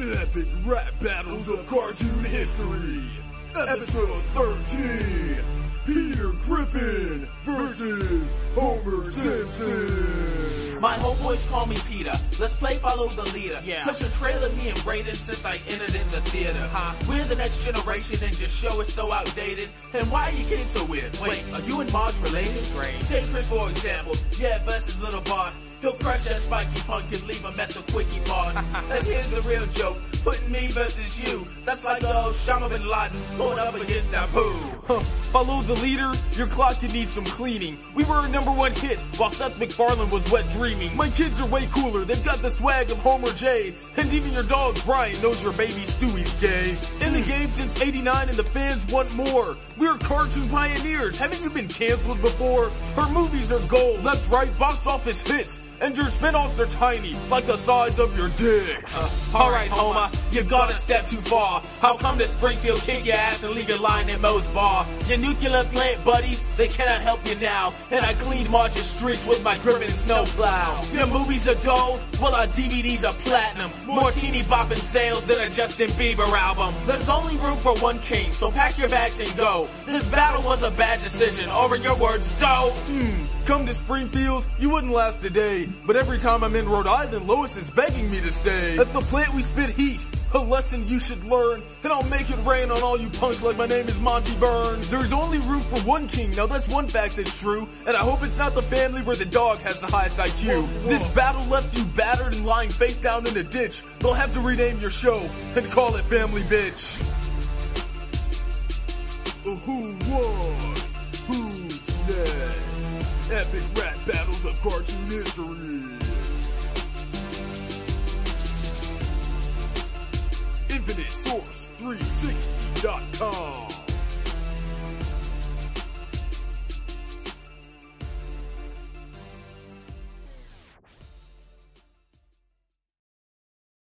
Epic rap battles of cartoon history. Episode 13. Peter Griffin versus Homer Simpson. My homeboys call me Peter. Let's play follow the leader. Yeah. Cause you're trailing me and Raiden since I entered in the theater. Huh? We're the next generation and your show is so outdated. And why are you getting so weird? Wait, are you and Marge related? Great. Take Chris for example. Yeah, versus Little Bart. He'll crush that spiky punk and leave him at the Kwik-E-Mart. and here's the real joke. Putting me versus you. That's like the old Osama bin Laden going up against Apu. Huh. Follow the leader, your clock could need some cleaning. We were a number one hit while Seth MacFarlane was wet dreaming. My kids are way cooler, they've got the swag of Homer J. And even your dog Brian knows your baby Stewie's gay. In the game since 89 and the fans want more. We're cartoon pioneers, haven't you been canceled before? Her movies are gold, that's right, box office hits. And your spin-offs are tiny, like the size of your dick. Uh, Alright, Homer, you've gone a step too far. How come to Springfield kick your ass and leave your line in Moe's bar? Your nuclear plant buddies, they cannot help you now. And I cleaned Marge's streets with my Griffin snowplow. Your movies are gold, well our DVDs are platinum. More teeny bopping sales than a Justin Bieber album. There's only room for one king, so pack your bags and go. This battle was a bad decision, or in your words, dope. Come to Springfield, you wouldn't last a day. But every time I'm in Rhode Island, Lois is begging me to stay. At the plant, we spit heat. A lesson you should learn, and I'll make it rain on all you punks like my name is Monty Burns. There's only room for one king, now that's one fact that's true, and I hope it's not the family where the dog has the highest IQ. This battle left you battered and lying face down in a ditch. They'll have to rename your show and call it Family Bitch. Who won? Who's next? Epic rap battles of cartoon history. Infinite Source 360.com.